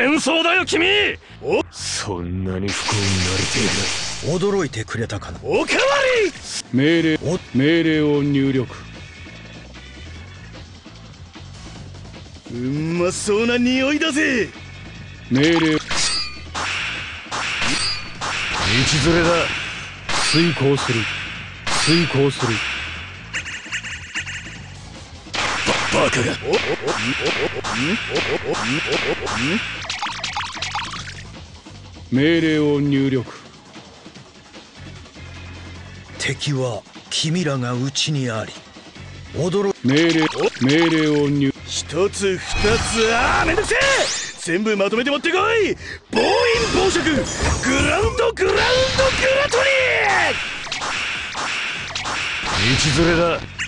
戦争だよ君！おそんなに不幸になりている。驚いてくれたかな？おかわり！命令命令を入力。うまそうな匂いだぜ！命令。道連れだ。遂行する。遂行する。ババカが命令を入力。敵は君らがうちにあり。驚命令命令を入一つ二つ。ああめんどくせえ。全部まとめて持ってこい。暴飲暴食。グラウンドグラウンドグラトリー。道連れだ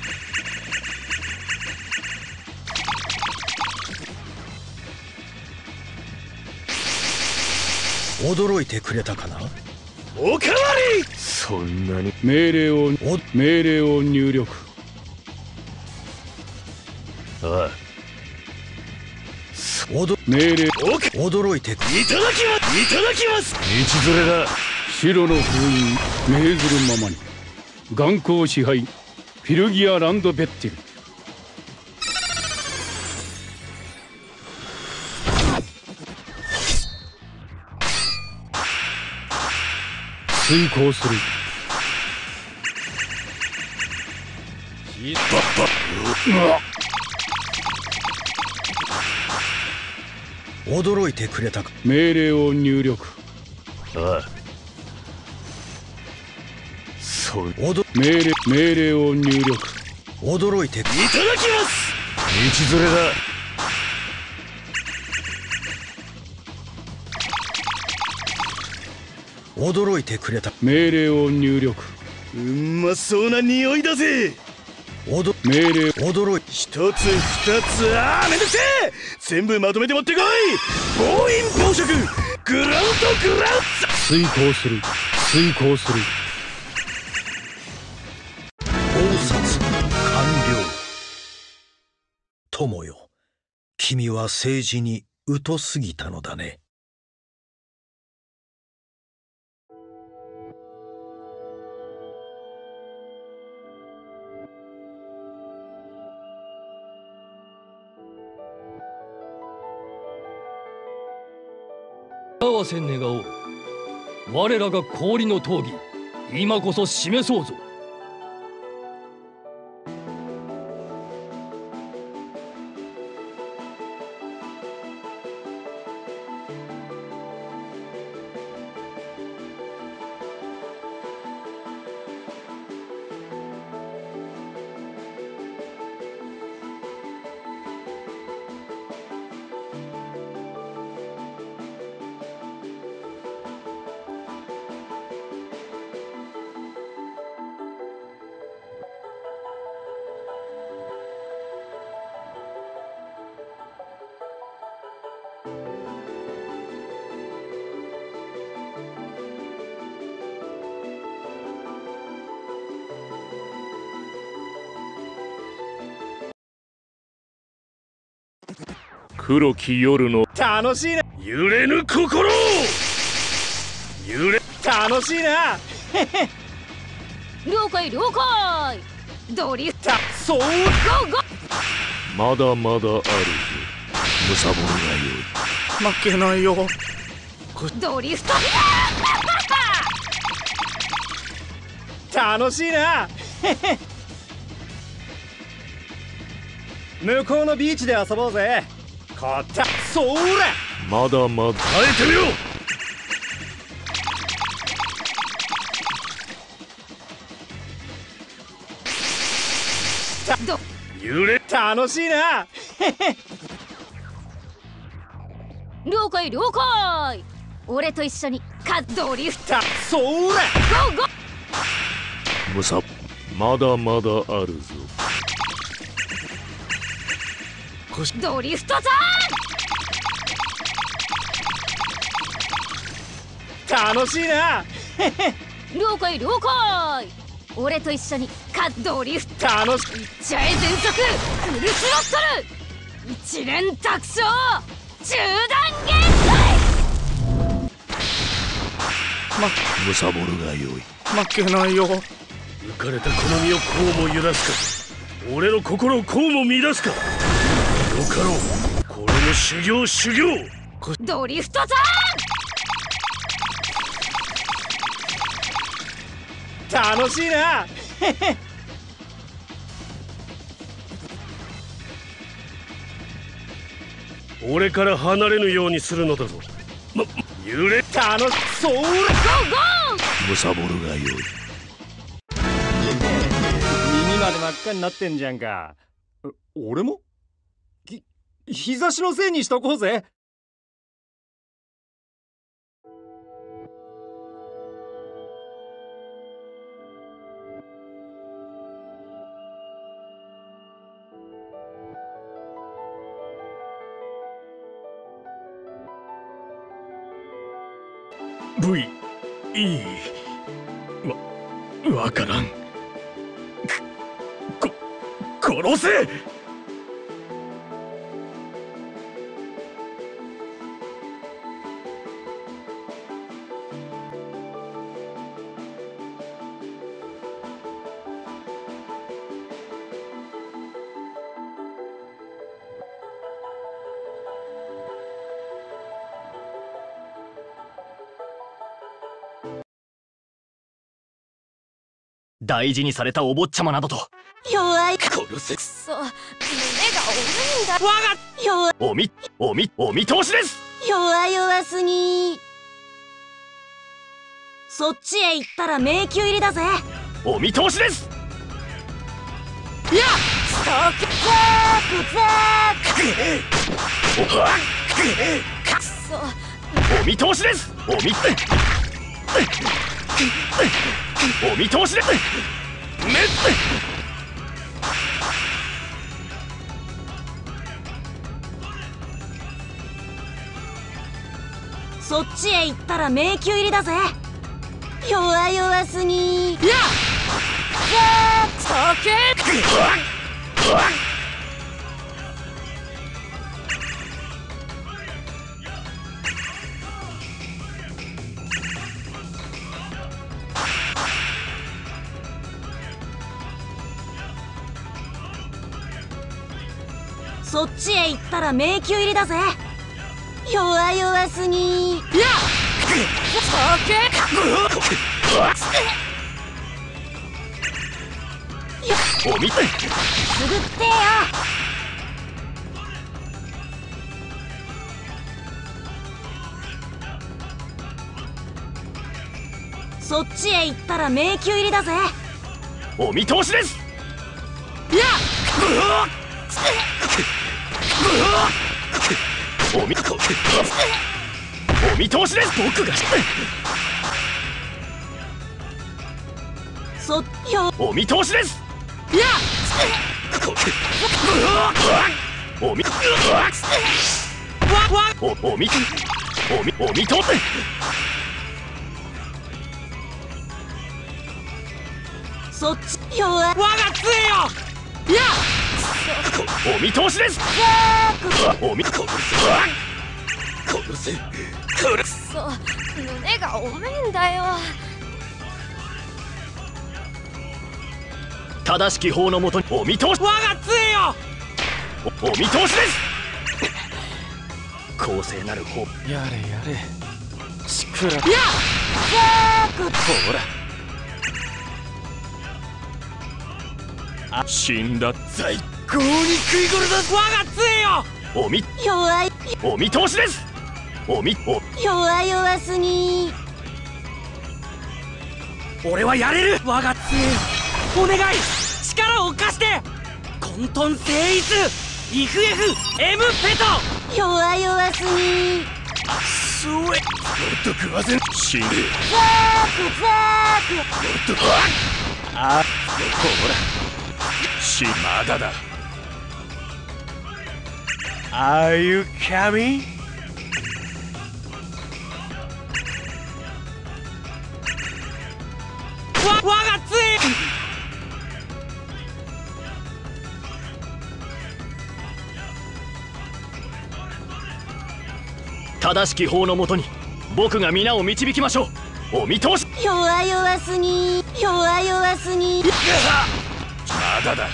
驚いてくれたかな？おかわり！そんなに。命令を命令を入力。ああ命令。驚いていただきます！いただきます！道連れだ。白の封印命ずるままに。眼光支配フィルギアランドベッティル遂行する。驚いてくれたか。命令を入力。ああ。そう。命令命令を入力。驚いていただきます。道連れだ驚いてくれた。命令を入力。うまそうな匂いだぜ。おど命令。驚い一つ二つ。ああめんどくせえ。全部まとめて持ってこい。暴飲暴食。グラウンドグラウンド。遂行する。遂行する。暴殺完了。友よ。君は政治に疎すぎたのだねせ願おう。我らが氷の闘技今こそ示そうぞ。黒き夜の楽しいな。揺れぬ心揺れ楽しいな! 了解了解!ドリフトそうゴーゴーまだまだあるぞむさぼるがよい負けないよ。ドリフト 楽しいな! 向こうのビーチで遊ぼうぜこったそれ。まだまだ耐えてみろ揺れ楽しいな。了解了解。俺と一緒にカドリフトそれ。ゴーゴー。むさまだまだあるぞドリフトターン楽しいな。了解了解俺と一緒にカドリフト。楽しい。っちゃえ全速。フルスロットル。一連卓勝。中断限界むさぼるがよい。負けないよ浮かれたこの身をこうも揺らすか。俺の心をこうも乱すか。よかろうこれの修行修行。ドリフトターン楽しいな。俺から離れぬようにするのだぞ。ま揺れ楽しそうゴーゴー。むさぼるがよい耳まで真っ赤になってんじゃんか。え俺も？き日差しのせいにしとこうぜ。V E わわからん。くこ殺せ！大事にされたお坊ちゃまなどと。弱い。殺せ。くそ。胸が重いんだ。わが弱おみおみお見通しです。弱々すぎそっちへ行ったら迷宮入りだぜ。お見通しです。ストックザークザークくそ。お見通しです。お見お見通しです。めそっちへ行ったら迷宮入りだぜ。弱々すぎ。やっ。ストックそっら迷宮入りだぜ。弱々すぎ。やっ。お見すぐってよ。そっちへ行ったら迷宮入りだぜ。お見通しですお見お見通しです。僕がそっよお見通しです。おみおおみおみお見通しそっち弱わがつえよお見通しです。おみ殺せ。殺せ。そう胸が重いんだよ。正しき法のもとに。お見通し。我が杖よ。おお見通しです。公正なる法。やれやれ。ちくらほら。死んだ最我が杖よ。おみ弱い。お見通しです。おみお弱々すぎ。俺はやれる。我が杖お願い。力を貸して。混沌聖イズイフエフエムペト。弱々すぎ。スウェもっと食わせん。死んでザークザークあほら。死まだだ Are you coming? 正しき法のもとに僕が皆を導きましょう。お見通し。弱々すぎ。弱々すぎ。まだだ。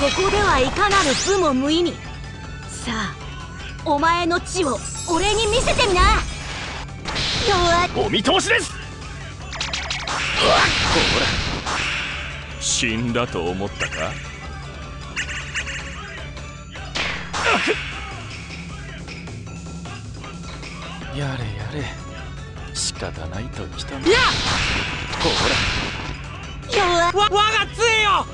ここではいかなる部も無意味さあお前の血を俺に見せてみな。弱お見通しです。死んだと思ったか？やれやれ。仕方ないときたまいやほ弱わ我が杖よ。わ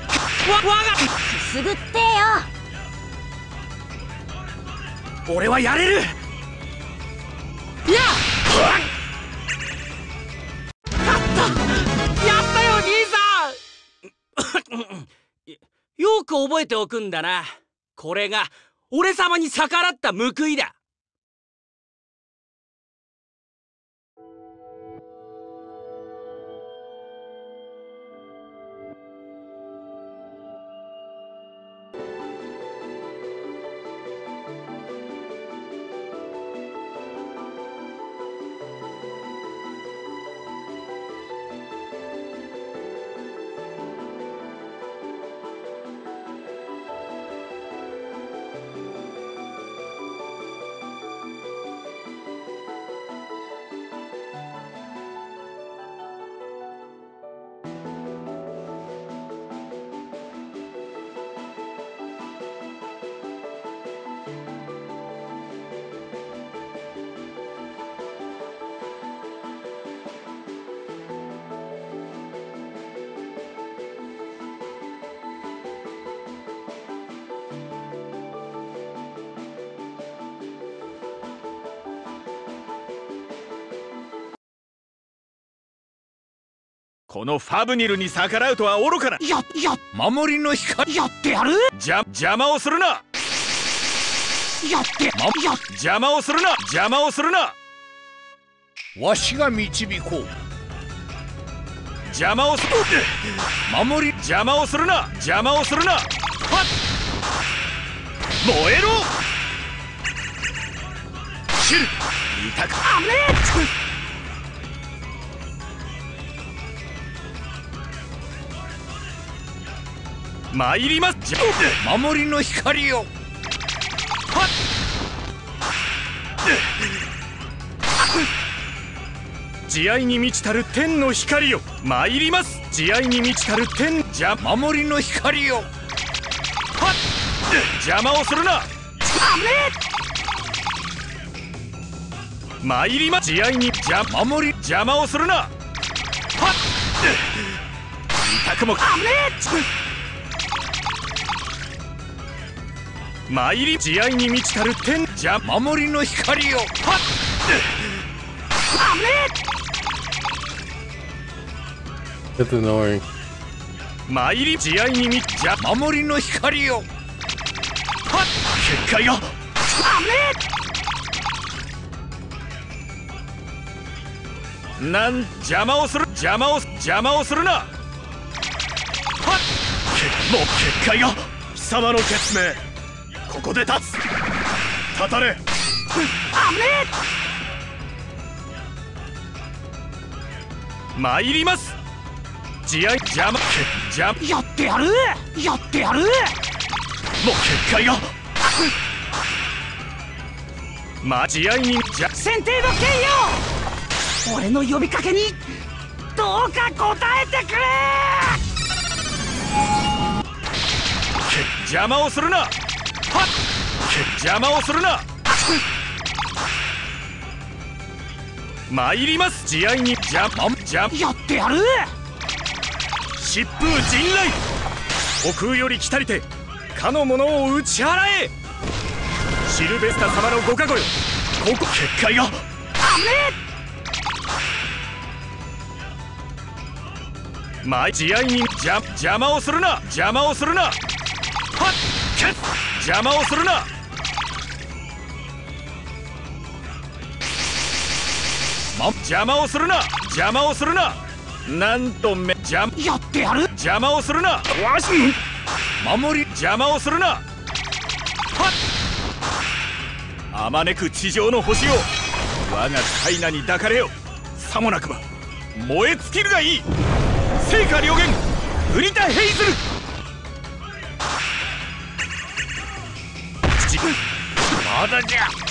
我くすぐってよ。が俺はやれる！いや勝っ！たやったよ兄さん！よく覚えておくんだな。これが俺様に逆らった報いだこのファブニルに逆らうとは愚かな。やや守りの光。やってやる？邪邪魔をするな。やってや邪魔をするな。邪魔をするな。わしが導こ邪魔をする。う守り。邪魔をするな。邪魔をするな。はっ。燃えろ。切る。痛く参ります。じゃ守りの光よ慈愛に満ちたる天の光よ参ります。慈愛に満ちたる天。邪魔守りの光よ邪魔をするな。参ります。慈愛に。邪守り。邪魔をするな。はっ。痛くも。参り慈愛に満ちたる天邪魔守りの光よ参り慈愛に満ち邪魔守りの光よ結界がなん邪魔をする邪魔を邪魔をするな!はっ!けもう結界が貴様の決命ここで立つ。立たれ。参ります。慈愛邪魔。け邪魔。やってやる。やってやる。もう結界が。ま慈愛に。じゃ選定の剣よ。俺の呼びかけに。どうか答えてくれ。け邪魔をするな邪魔をするな。参ります慈愛に。邪魔邪やってやる。疾風陣雷虚空より来たりてかの者を打ち払え。シルベスタ様のご加護よ。ここ結界が。ま慈愛に。邪邪魔をするな。邪魔をするな。はっけ邪魔をするなま邪魔をするな。邪魔をするな。なんとめ邪やってやる。邪魔をするな。わし。守り。邪魔をするな。はっ。あまねく地上の星を。我がカイナに抱かれよ。さもなくば燃え尽きるがいい。聖火両言グリタ・ヘイズル。父まだじゃ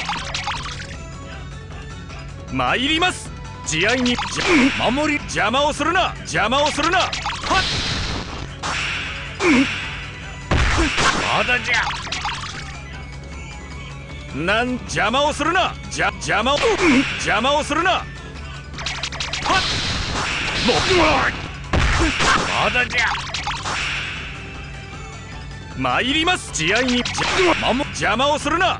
参ります。慈愛に守り邪魔をするな。邪魔をするな。はっ。まだじゃ。なん邪魔をするな。じゃ邪魔を邪魔をするな。はっ。もまだじゃ。参ります。慈愛に邪魔をするな。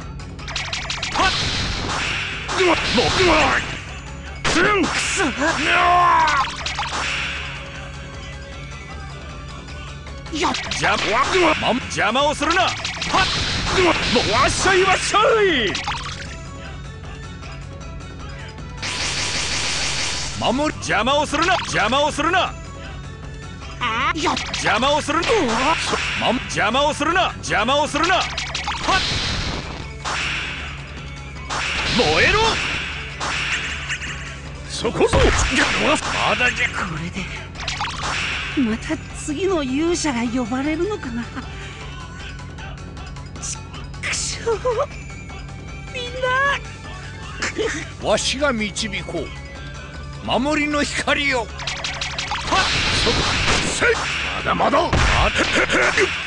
邪魔をするなはっもうわっしゃいわっしゃい守り邪魔をするな。邪魔をするな。邪魔をするな。ま邪魔をするな。邪魔をするな。はっ。燃えろ！そこそまだじゃこれで。また次の勇者が呼ばれるのかな？ちくしょう。みんな。わしが導こう。守りの光よまだまだ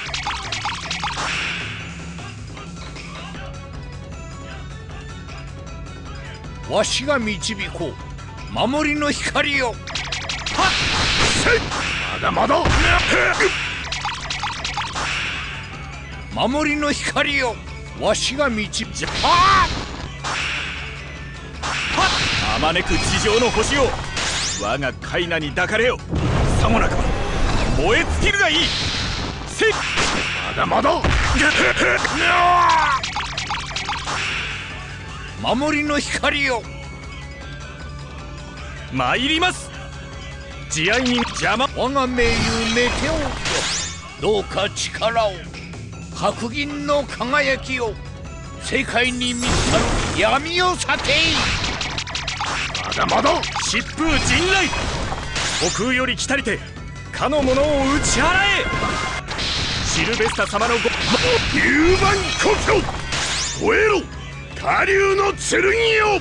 わしが導こう。守りの光よまだまだ。守りの光よわしが導じゃああまねく地上の星よ我がカイナに抱かれよ。さもなくば。燃え尽きるがいい。せまだまだ守りの光よ参ります。慈愛に邪魔。我が盟友メテオよどうか力を。白銀の輝きを。世界に満ちたる闇を避けい。まだまだ疾風陣雷虚空より来たりて。かの者を打ち払え。シルベスタ様のご。幽蛮故郷。燃えろ下流の剣よ。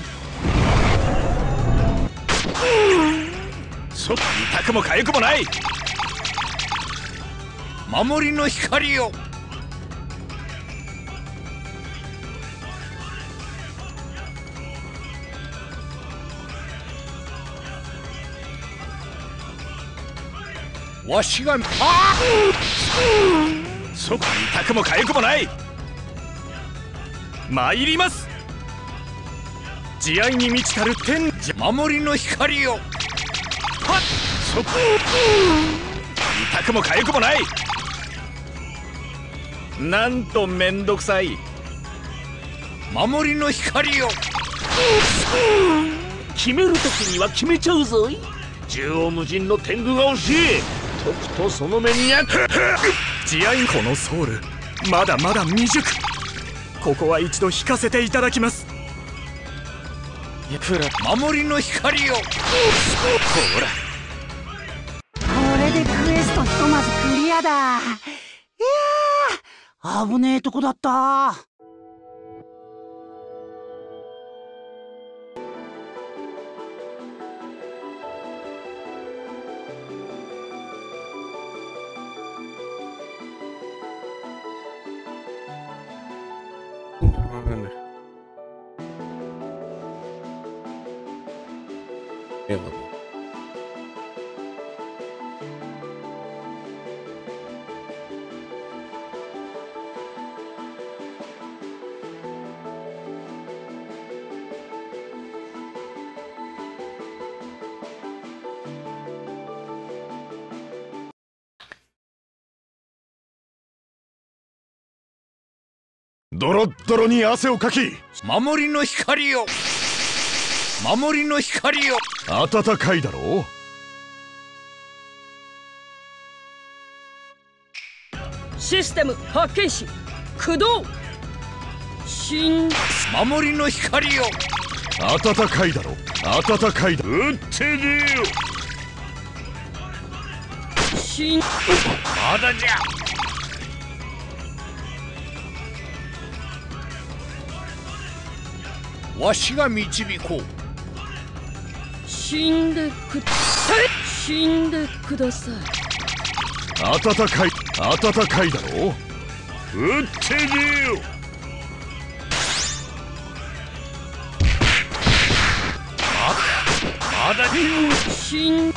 そ痛くも痒くもない。守りの光よ。わしがあそ痛くも痒くもない。参ります。慈愛に満ちたる天じ守りの光よはっ。そ痛くも痒くもない。なんとめんどくさい。守りの光よ決める時には決めちゃうぞい。縦横無尽の天狗が欲しい。とくとその目に焼く。慈愛このソウル。まだまだ未熟。ここは一度引かせていただきますプラ守りの光よほら。これでクエストひとまずクリアだ。いやー危ねえとこだったドロッドロに汗をかき守りの光よ守りの光よ暖かいだろう。システム発見し駆動。新。守りの光よ暖かいだろ暖かいだ。撃ってみよ。しんまだじゃわしが導こう。死んでく死んでください。暖かい暖かいだろ撃ってみよまだ死ん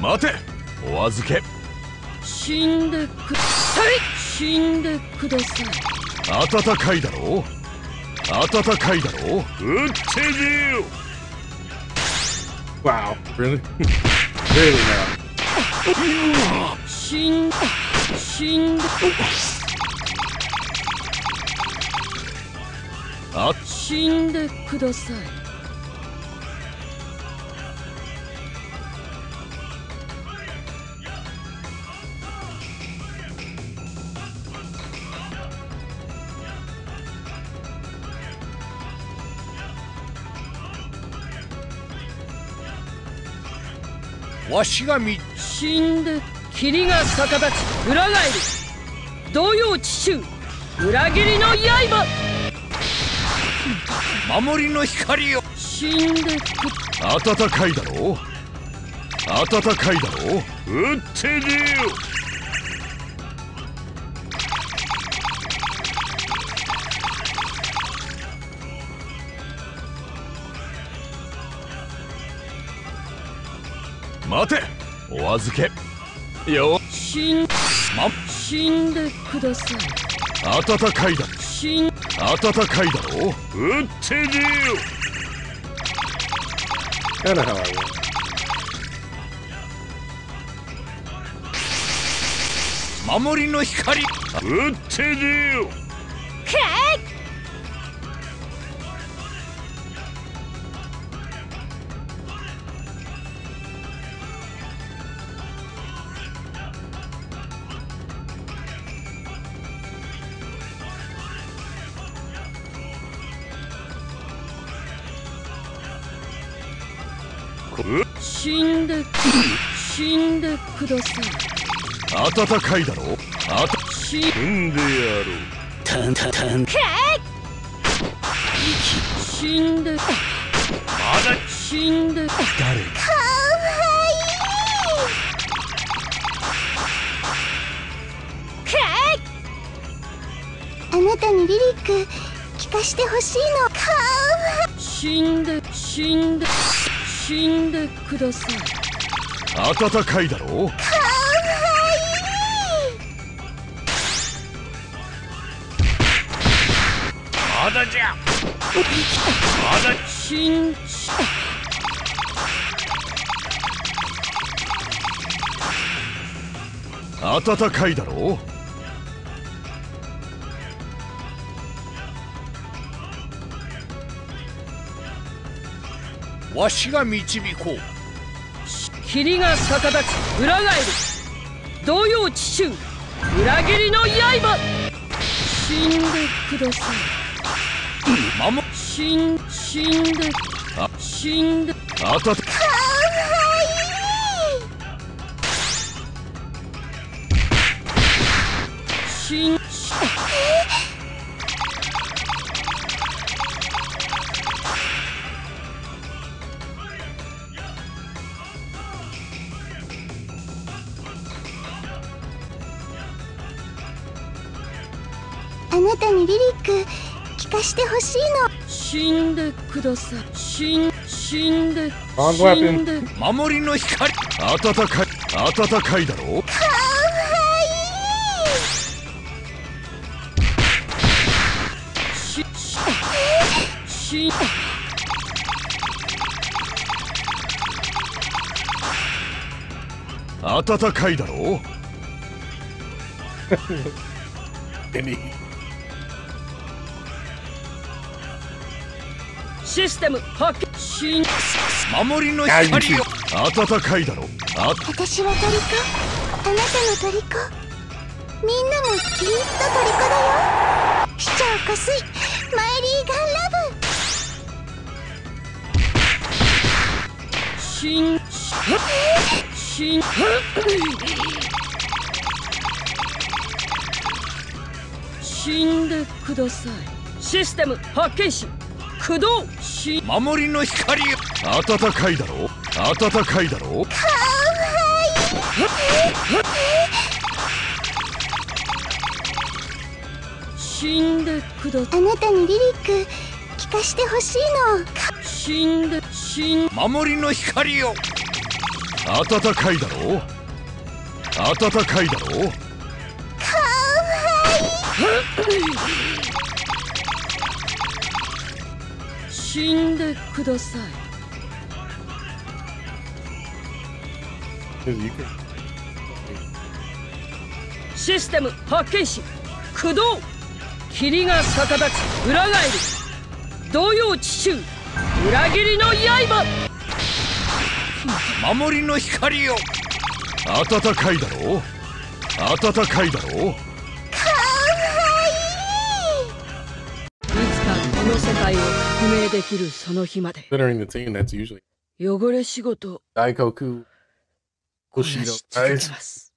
待てお預け。死んでく死んでください。暖かいだろ暖かいだろ撃ってみよ Wow, really? really now. 死ん死んわしがみ死んで霧が逆立ち裏返る同様地中裏切りの刃。守りの光よ死んでく暖かいだろ暖かいだろ撃ってみよ待て。お預け。よ。死んま。死んでください。暖かいだ。死ん暖かいだろ撃ってみよ Kinda how I want. 守りの光。撃ってみよい暖かいだろあた死踏んでやろう。タンタンタン死んで。まだ死んで。あなたにリリック聞かしてほしいの。か死んで死んで死んでください。暖かいだろまだじゃ。まだ死ん暖かいだろわしが導こう。霧が逆立ち裏返る同様地中裏切りの刃。死んでください守死ん死んであ死んで暖か死んしてほしいの。死んでください。死ん死んで死.んで。守りの光。暖かい。暖かいだろししし暖かいだろ Any. システム発見。新。守りの光よ暖かいだろ。あ私はトリコあなたのトリコみんなもきっとトリコだよ。市長こすい。マイリーガンラブ。新。新。死んでください。システム発見し。駆動し守りの光。よ暖かいだろ？暖かいだろ？死んでくださあなたにリリック聞かしてほしいの。い死んで死ん守りの光よ暖かいだろ？暖かいだろ？死んでください.システム発見し駆動霧が逆立ち裏返る同様地襲裏切りの刃。守りの光よ。暖かいだろ暖かいだろいこの世界を革命できるその日まで Considering the team, that's usually 汚れ仕事 Daikoku, こなし Bushido, 続け guys. ます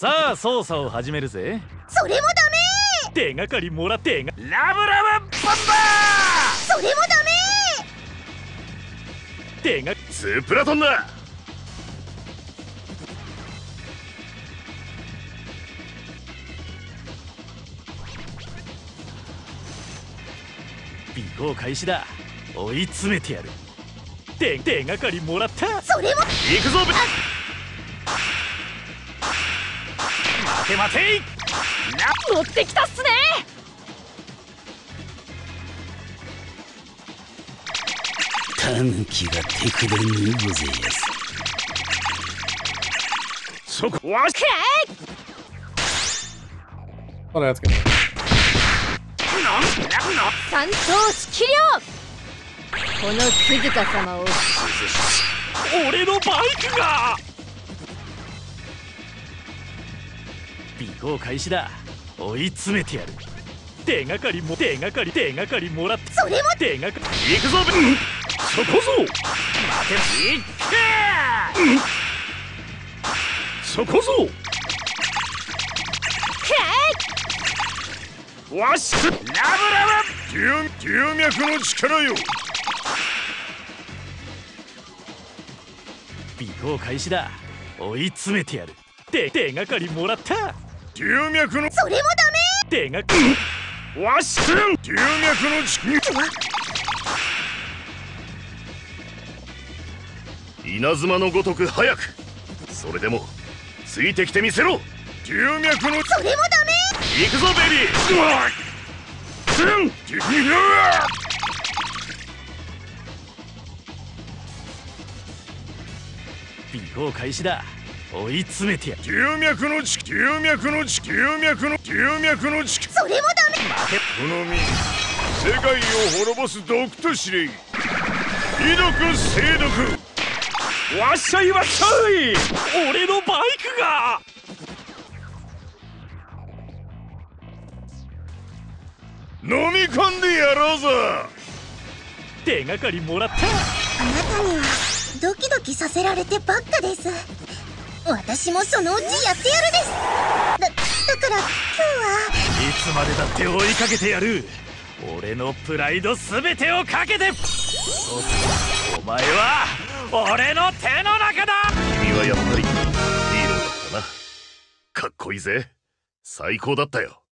さあ捜査を始めるぜ。それもダ手がかりもらって。がラブラブバンバメそれもダメ！手がツープラトンだ！尾行開始だ。追い詰めてやる。手手がかりもらった。それも行くぞて待て持ってきたっすね。タヌキが手くれぬごぜやす。そこ Oh, この。鈴鹿様を。俺のバイクが尾行開始だ。追い詰めてやる。手がかりも手がかり手がかりもらってそれも手がかり。行くぞブそこぞ。待ていっそこぞ。わしラブラブ。龍龍脈の力よ。尾行開始だ。追い詰めてやる。手手がかりもらった龍脈のそれも手がわし龍脈の力。稲妻のごとく早く。それでもついてきてみせろ。龍脈のダメそれもダメ？行くぞベビー。うわツンうわ尾行開始だ追い詰めてやる。龍脈の力龍脈の力龍脈の龍脈の力それもダメ。この身世界を滅ぼす毒と知れ威毒精毒。わっしゃいわっしゃい。俺のバイクが。飲み込んでやろうぞ。手がかりもらった。あなたにはドキドキさせられてばっかです私もそのうちやってやるです。だだから今日は。いつまでだって追いかけてやる。俺のプライド全てをかけて。そうすお前は俺の手の中だ。君はやっぱりヒーローだったな。かっこいいぜ。最高だったよ。